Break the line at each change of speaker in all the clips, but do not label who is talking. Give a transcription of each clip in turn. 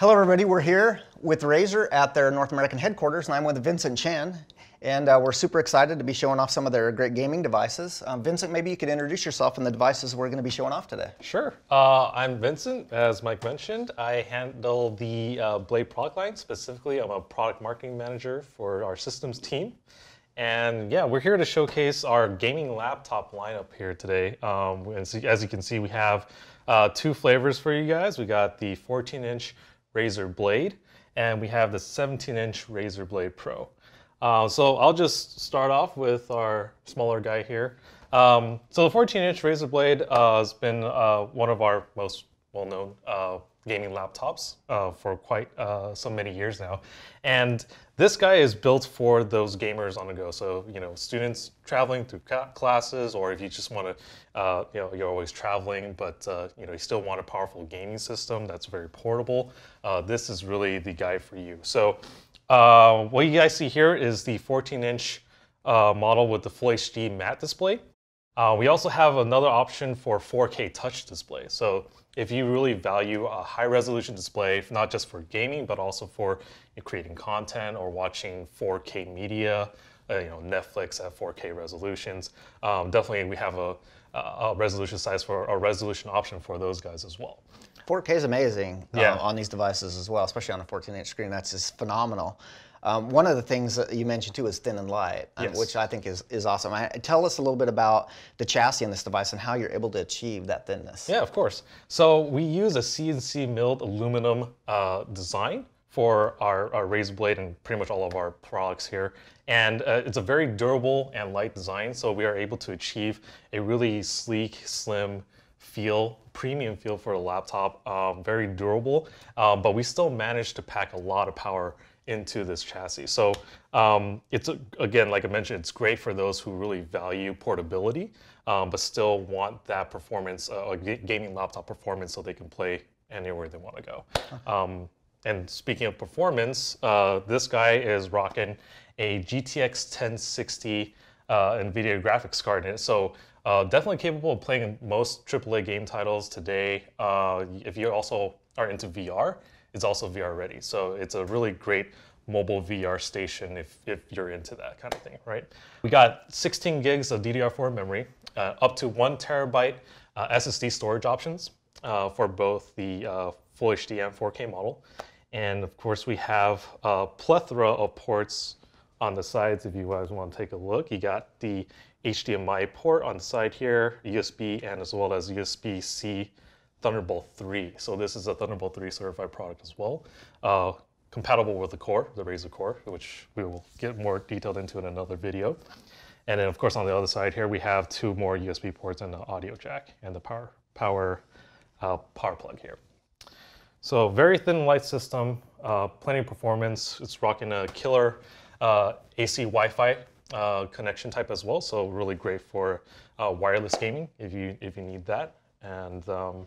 Hello, everybody. We're here with Razer at their North American headquarters, and I'm with Vincent Chan. And uh, we're super excited to be showing off some of their great gaming devices. Um, Vincent, maybe you could introduce yourself and the devices we're going to be showing off today.
Sure. Uh, I'm Vincent. As Mike mentioned, I handle the uh, Blade product line. Specifically, I'm a product marketing manager for our systems team. And yeah, we're here to showcase our gaming laptop lineup here today. Um, as, as you can see, we have uh, two flavors for you guys. We got the 14 inch Razer Blade, and we have the 17-inch Razer Blade Pro. Uh, so I'll just start off with our smaller guy here. Um, so the 14-inch Razer Blade uh, has been uh, one of our most well-known uh, gaming laptops uh, for quite uh, so many years now. And this guy is built for those gamers on the go. So, you know, students traveling through classes, or if you just want to, uh, you know, you're always traveling, but, uh, you know, you still want a powerful gaming system that's very portable, uh, this is really the guy for you. So, uh, what you guys see here is the 14 inch model with the Full HD matte display. we also have another option for 4K touch display. So, if you really value a high resolution display, not just for gaming, but also for creating content or watching 4K media, uh, you know, Netflix at 4K resolutions, um, definitely we have a, a, resolution size for a resolution option for those guys as well.
4K is amazing yeah. on these devices as well, especially on a 14 inch screen. That's just phenomenal. Um, one of the things that you mentioned too is thin and light, um, yes. which I think is, is awesome. I, tell us a little bit about the chassis on this device and how you're able to achieve that thinness.
Yeah, of course. So we use a CNC milled aluminum uh, design for our, our Razer blade and pretty much all of our products here. And uh, it's a very durable and light design, so we are able to achieve a really sleek, slim feel, premium feel for a laptop, um, very durable, um, but we still managed to pack a lot of power into this chassis. So um, it's, again, like I mentioned, it's great for those who really value portability, um, but still want that performance, uh, gaming laptop performance so they can play anywhere they want to go. Um, and speaking of performance, uh, this guy is rocking a GTX 1060 uh, NVIDIA graphics card in it. So uh, definitely capable of playing most AAA game titles today. Uh, if you also are into VR, is also VR ready. So it's a really great mobile VR station if, if you're into that kind of thing, right? We got 16 gigs of DDR4 memory, uh, up to one terabyte uh, SSD storage options uh, for both the uh, Full HD and 4K model. And of course, we have a plethora of ports on the sides if you guys want to take a look. You got the HDMI port on the side here, USB, and as well as USB-C Thunderbolt 3. So this is a Thunderbolt 3 certified product as well. Uh, compatible with the core, the Razer core, which we will get more detailed into in another video. And then of course on the other side here, we have two more USB ports and the audio jack and the power, power, uh, power plug here. So very thin light system, uh, plenty of performance. It's rocking a killer uh, AC Wi-Fi uh, connection type as well. So really great for uh, wireless gaming if you if you need that. And um,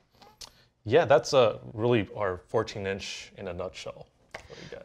yeah, that's uh, really our 14 inch in a nutshell.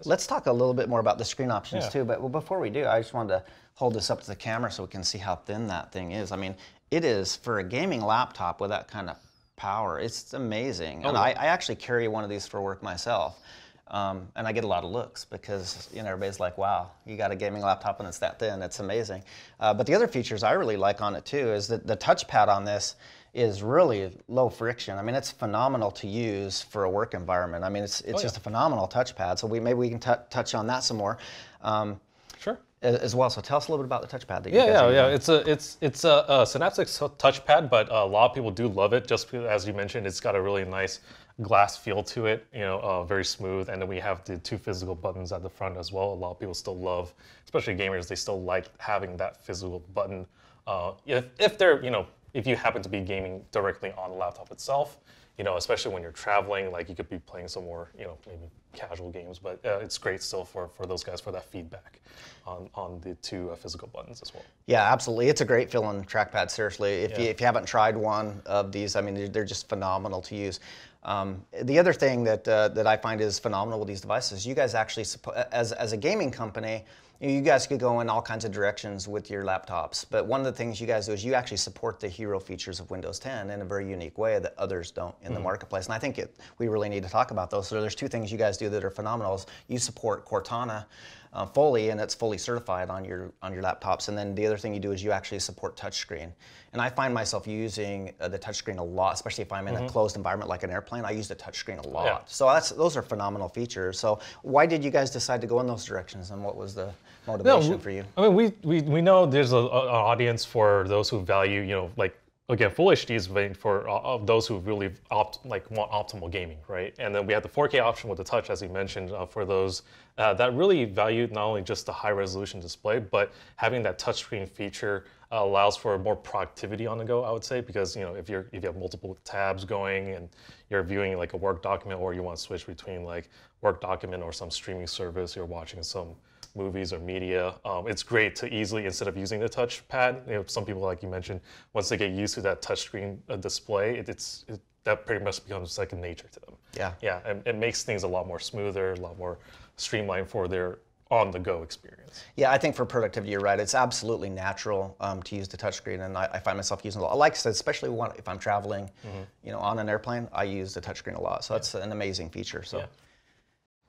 Let's talk a little bit more about the screen options yeah. too. But well, before we do, I just wanted to hold this up to the camera so we can see how thin that thing is. I mean, it is for a gaming laptop with that kind of power. It's amazing. Oh, and I, I, actually carry one of these for work myself. Um, and I get a lot of looks because you know everybody's like, "Wow, you got a gaming laptop and it's that thin. It's amazing." Uh, but the other features I really like on it too is that the touchpad on this is really low friction. I mean, it's phenomenal to use for a work environment. I mean, it's, it's oh, just yeah. a phenomenal touchpad. So we maybe we can touch on that some more. Um,
sure.
As well, so tell us a little bit about the touchpad. That
yeah, yeah, yeah. It's a it's it's a, a Synaptics touchpad, but a lot of people do love it. Just as you mentioned, it's got a really nice glass feel to it. You know, uh, very smooth. And then we have the two physical buttons at the front as well. A lot of people still love, especially gamers. They still like having that physical button. Uh, if if they're you know if you happen to be gaming directly on the laptop itself, you know, especially when you're traveling, like you could be playing some more, you know, maybe casual games, but uh, it's great still for, for those guys for that feedback on, on the two uh, physical buttons as well.
Yeah, absolutely. It's a great feeling trackpad, seriously. If, yeah. you, if you haven't tried one of these, I mean, they're, they're just phenomenal to use. Um, the other thing that, uh, that I find is phenomenal with these devices, you guys actually, as, as a gaming company, you guys could go in all kinds of directions with your laptops, but one of the things you guys do is you actually support the hero features of Windows 10 in a very unique way that others don't in mm-hmm. the marketplace. And I think it, we really need to talk about those. So there's two things you guys do that are phenomenal. You support Cortana uh, fully, and it's fully certified on your on your laptops. And then the other thing you do is you actually support touchscreen. And I find myself using uh, the touchscreen a lot, especially if I'm in mm-hmm. a closed environment like an airplane. I use the touchscreen a lot. Yeah. So that's those are phenomenal features. So why did you guys decide to go in those directions, and what was the motivation
no,
for you?
I mean, we we, we know there's a, a, an audience for those who value, you know, like again, Full HD is for uh, those who really opt, like want optimal gaming, right? And then we have the 4K option with the touch, as you mentioned, uh, for those uh, that really value not only just the high resolution display, but having that touchscreen feature uh, allows for more productivity on the go. I would say because you know if you're if you have multiple tabs going and you're viewing like a work document, or you want to switch between like work document or some streaming service, you're watching some movies or media. Um, it's great to easily, instead of using the touchpad, you know, some people, like you mentioned, once they get used to that touchscreen uh, display, it, it's it, that pretty much becomes second nature to them.
Yeah.
Yeah, and it makes things a lot more smoother, a lot more streamlined for their on-the-go experience.
Yeah, I think for productivity, you're right. It's absolutely natural um, to use the touchscreen, and I, I, find myself using it a lot. Like I said, especially when, if I'm traveling, mm-hmm. you know, on an airplane, I use the touchscreen a lot. So yeah. that's an amazing feature. So. Yeah.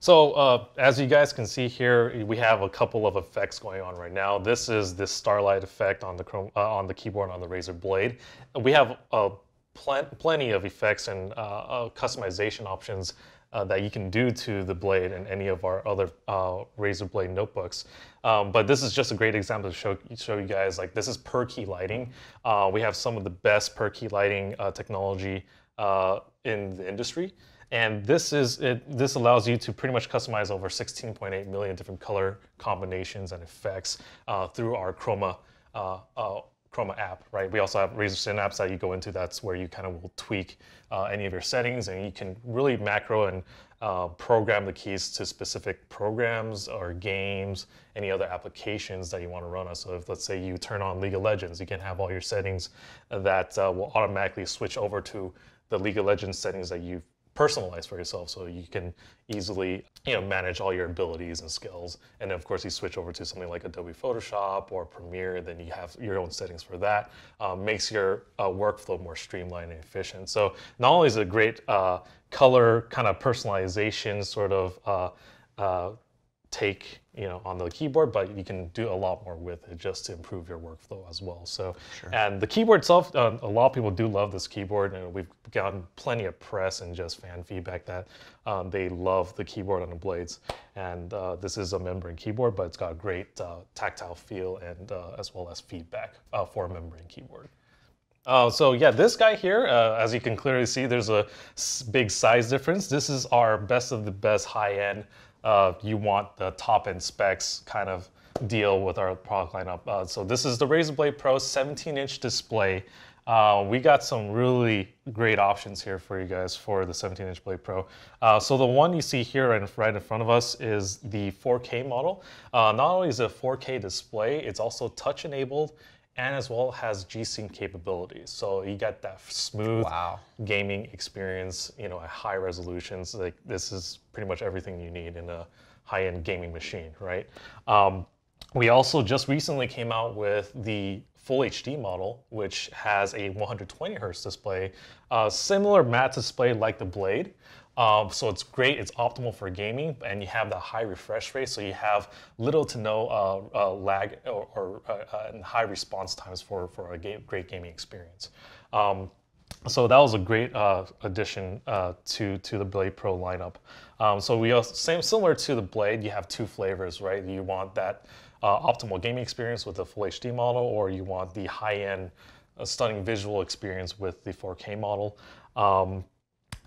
So uh, as you guys can see here, we have a couple of effects going on right now. This is the starlight effect on the Chrome, uh, on the keyboard on the Razer Blade. We have uh, pl plenty of effects and uh, uh, customization options uh, that you can do to the blade and any of our other Razer Blade notebooks. Um, but this is just a great example to show, show you guys, like this is per key lighting. we have some of the best per key lighting technology in the industry. And this is it. This allows you to pretty much customize over 16.8 million different color combinations and effects uh, through our Chroma uh, uh, Chroma app, right? We also have Razer Synapse that you go into. That's where you kind of will tweak uh, any of your settings, and you can really macro and uh, program the keys to specific programs or games, any other applications that you want to run on. So if let's say you turn on League of Legends, you can have all your settings that uh, will automatically switch over to the League of Legends settings that you've personalized for yourself so you can easily you know manage all your abilities and skills. And of course you switch over to something like adobe photoshop or premiere then you have your own settings for that um, makes your uh, workflow more streamlined and efficient. So not only is it a great uh, color kind of personalization sort of uh, uh take you know on the keyboard but you can do a lot more with it just to improve your workflow as well so sure. and the keyboard itself uh, a lot of people do love this keyboard and we've gotten plenty of press and just fan feedback that um, they love the keyboard on the blades and uh, this is a membrane keyboard but it's got a great uh, tactile feel and uh, as well as feedback uh, for a membrane keyboard uh, so yeah, this guy here, uh, as you can clearly see, there's a big size difference. This is our best of the best high-end uh, you want the top end specs kind of deal with our product lineup. Uh, so this is the Razer Blade Pro 17 inch display. Uh, we got some really great options here for you guys for the 17 inch Blade Pro. Uh, so the one you see here in, right in front of us is the 4K model. Uh, not only is it a 4K display, it's also touch enabled and as well has G-Sync capabilities. So you get that smooth wow. gaming experience, you know, at high resolutions. Like this is pretty much everything you need in a high-end gaming machine, right? Um, we also just recently came out with the full HD model, which has a 120 hertz display, uh, similar matte display like the Blade, um, so it's great, it's optimal for gaming, and you have the high refresh rate, so you have little to no uh, uh, lag or, or uh, uh high response times for, for a great gaming experience. Um, so that was a great uh, addition to, to the Blade Pro lineup. Um, so we also, same similar to the Blade, you have two flavors, right? You want that optimal gaming experience with the full HD model, or you want the high-end, stunning visual experience with the 4K model.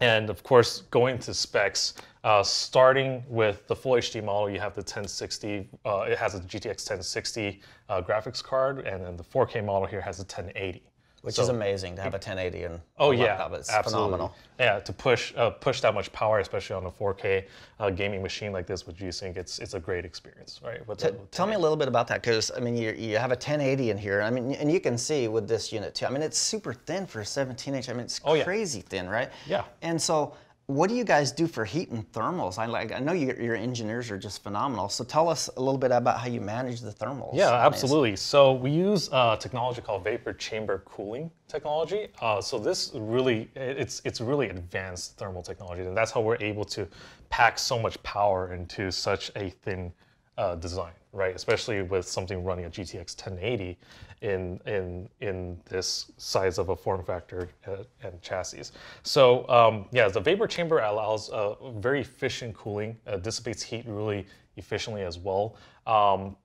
And of course, going to specs, uh, starting with the full HD model, you have the 1060, uh, it has a GTX 1060 uh, graphics card, and then the 4K model here has a 1080.
Which so, is amazing to have a 1080 and
oh yeah, it's absolutely. phenomenal. Yeah, to push uh, push that much power, especially on a 4K uh, gaming machine like this with G-Sync, it's it's a great experience, right?
With, with tell me a little bit about that, because I mean, you, you have a 1080 in here. I mean, and you can see with this unit too. I mean, it's super thin for a 17 inch. I mean, it's oh, crazy yeah. thin, right?
Yeah.
And so what do you guys do for heat and thermals? I like. I know your, your engineers are just phenomenal. So tell us a little bit about how you manage the thermals.
Yeah, absolutely. So we use uh, technology called vapor chamber cooling technology. Uh, so this really, it's it's really advanced thermal technology, and that's how we're able to pack so much power into such a thin uh, design, right? Especially with something running a GTX 1080 in in in this size of a form factor uh, and chassis. So um, yeah, the vapor chamber allows uh, very efficient cooling, uh, dissipates heat really efficiently as well. Um,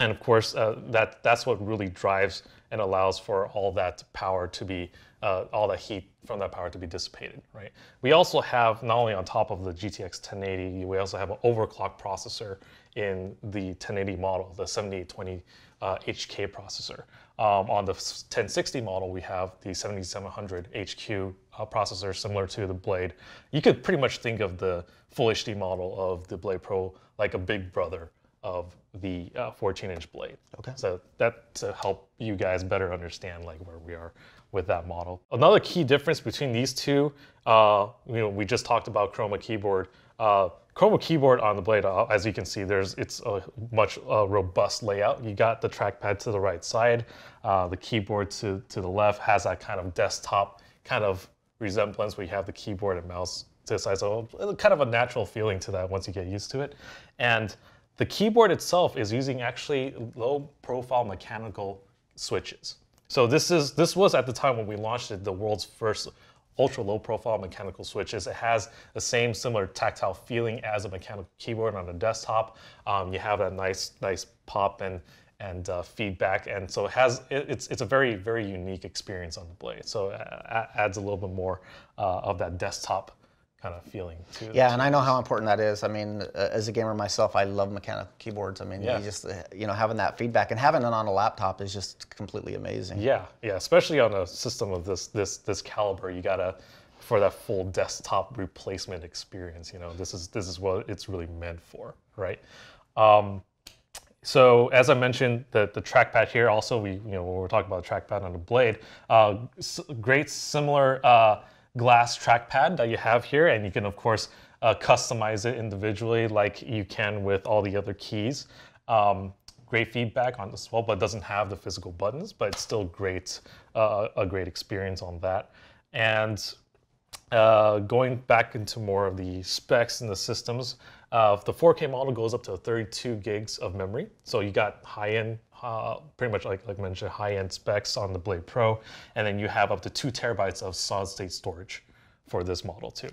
and of course, uh, that that's what really drives and allows for all that power to be, uh, all that heat from that power to be dissipated, right? We also have, not only on top of the GTX 1080, we also have an overclock processor in the 1080 model, the 7820 uh, HK processor. Um, on the 1060 model, we have the 7700 HQ uh, processor, similar to the Blade. You could pretty much think of the full HD model of the Blade Pro like a big brother of the 14-inch uh, blade.
Okay.
So that to help you guys better understand like where we are with that model. Another key difference between these two, uh, you know, we just talked about Chroma keyboard. Uh, Chroma keyboard on the blade, uh, as you can see, there's it's a much uh, robust layout. You got the trackpad to the right side, uh, the keyboard to, to the left has that kind of desktop kind of resemblance where you have the keyboard and mouse to the side. So kind of a natural feeling to that once you get used to it. And the keyboard itself is using actually low profile mechanical switches. So this is this was at the time when we launched it, the world's first ultra low profile mechanical switches. It has the same similar tactile feeling as a mechanical keyboard on a desktop. Um, you have that nice nice pop and and uh, feedback, and so it has it, it's it's a very very unique experience on the blade. So it adds a little bit more uh, of that desktop kind of feeling too.
Yeah, and I know how important that is. I mean, uh, as a gamer myself, I love mechanical keyboards. I mean, yeah. you just uh, you know having that feedback and having it on a laptop is just completely amazing.
Yeah, yeah, especially on a system of this this this caliber, you gotta for that full desktop replacement experience. You know, this is this is what it's really meant for, right? Um, so as I mentioned, the, the trackpad here also, we you know when we're talking about the trackpad on the blade, uh, great similar uh, glass trackpad that you have here, and you can of course uh, customize it individually like you can with all the other keys. Um, great feedback on this well, but doesn't have the physical buttons, but it's still great, uh, a great experience on that. And uh, going back into more of the specs and the systems, uh, the 4K model goes up to 32 gigs of memory. So you got high-end uh, pretty much like like mentioned, high-end specs on the Blade Pro, and then you have up to two terabytes of solid-state storage for this model too.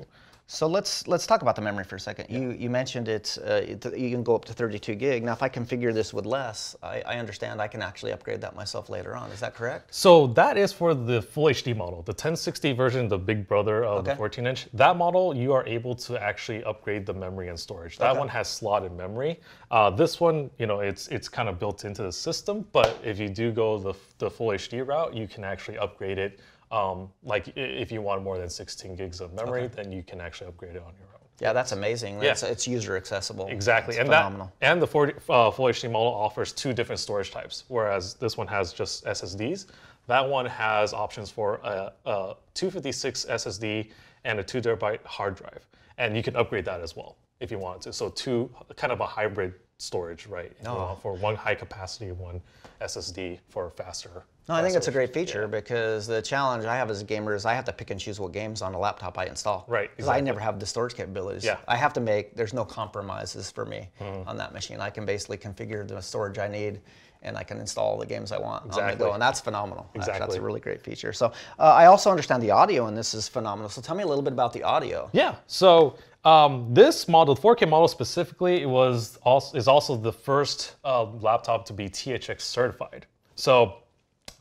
So let's let's talk about the memory for a second. Yeah. You you mentioned it, uh, you can go up to 32 gig. Now, if I configure this with less, I, I, understand I can actually upgrade that myself later on. Is that correct?
So that is for the full HD model, the 1060 version, the big brother of okay. the 14 inch. That model, you are able to actually upgrade the memory and storage. That okay. one has slotted memory. Uh, this one, you know, it's it's kind of built into the system. But if you do go the the full HD route, you can actually upgrade it um, like if you want more than 16 gigs of memory, okay. then you can actually upgrade it on your own.
Yeah, that's amazing. That's, yeah. It's user accessible.
Exactly. And phenomenal. That, and the 40, uh, Full HD model offers two different storage types, whereas this one has just SSDs. That one has options for a, a 256 SSD and a 2 terabyte hard drive. And you can upgrade that as well if you wanted to. So two, kind of a hybrid storage, right? Oh. for one high capacity, one SSD for faster
no, I think it's a great feature yeah. because the challenge I have as a gamer is I have to pick and choose what games on a laptop I install.
Right.
Because exactly. I never have the storage capabilities. Yeah. I have to make, there's no compromises for me mm. on that machine. I can basically configure the storage I need and I can install the games I want exactly. on the go, and that's phenomenal. Exactly. That's a really great feature. So uh, I also understand the audio, and this is phenomenal. So tell me a little bit about the audio.
Yeah. So um, this model, the 4K model specifically, it was also, is also the first uh, laptop to be THX certified. So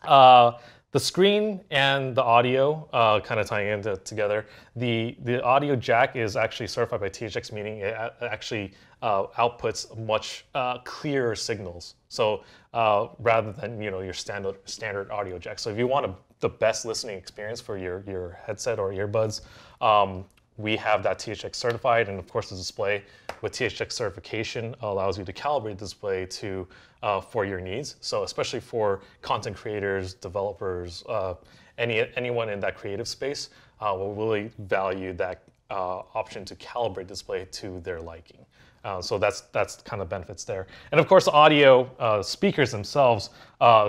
uh, the screen and the audio uh, kind of tying into together. The the audio jack is actually certified by THX, meaning it actually uh, outputs much uh, clearer signals. So uh, rather than you know your standard standard audio jack. So if you want a, the best listening experience for your your headset or earbuds, um, we have that THX certified, and of course the display with THX certification allows you to calibrate the display to uh, for your needs. So especially for content creators, developers, uh, any anyone in that creative space uh, will really value that uh, option to calibrate display to their liking. Uh, so that's that's kind of benefits there. And of course, audio uh, speakers themselves,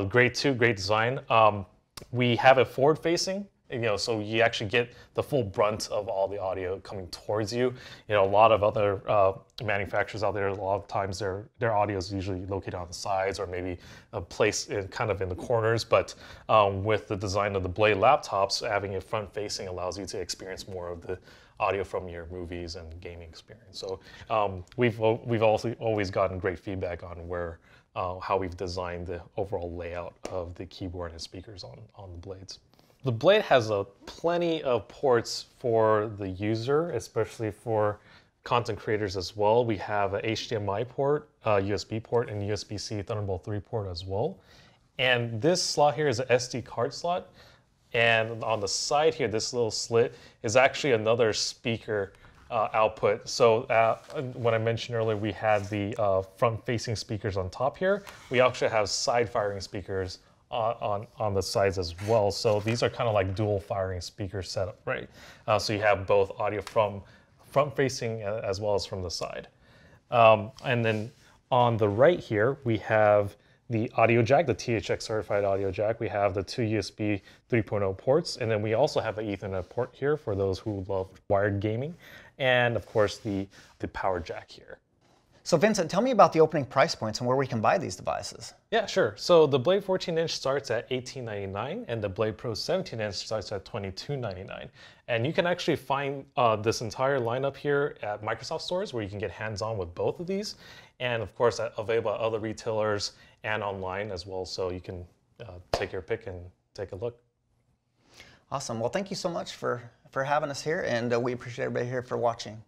great too, great design. Um, we have a forward-facing you know, so you actually get the full brunt of all the audio coming towards you. You know, a lot of other uh, manufacturers out there, a lot of times their their audio is usually located on the sides or maybe a place in, kind of in the corners. But um, with the design of the Blade laptops, having it front facing allows you to experience more of the audio from your movies and gaming experience. So um, we've we've also always gotten great feedback on where. Uh, how we've designed the overall layout of the keyboard and speakers on, on the blades. The Blade has a plenty of ports for the user, especially for content creators as well. We have a HDMI port, a USB port, and USB-C Thunderbolt 3 port as well. And this slot here is an SD card slot. And on the side here, this little slit is actually another speaker uh, output. So uh, when I mentioned earlier, we had the uh, front-facing speakers on top here. We actually have side-firing speakers on, on the sides as well. So these are kind of like dual firing speaker setup, right? Uh, so you have both audio from front facing as well as from the side. Um, and then on the right here, we have the audio jack, the THX certified audio jack. We have the two USB 3.0 ports, and then we also have an Ethernet port here for those who love wired gaming, and of course the, the power jack here.
So Vincent, tell me about the opening price points and where we can buy these devices.
Yeah, sure. So the Blade 14 inch starts at $18.99 and the Blade Pro 17 inch starts at $22.99. And you can actually find uh, this entire lineup here at Microsoft stores where you can get hands-on with both of these. And of course, available at other retailers and online as well. So you can uh, take your pick and take a look.
Awesome. Well, thank you so much for, for having us here and uh, we appreciate everybody here for watching.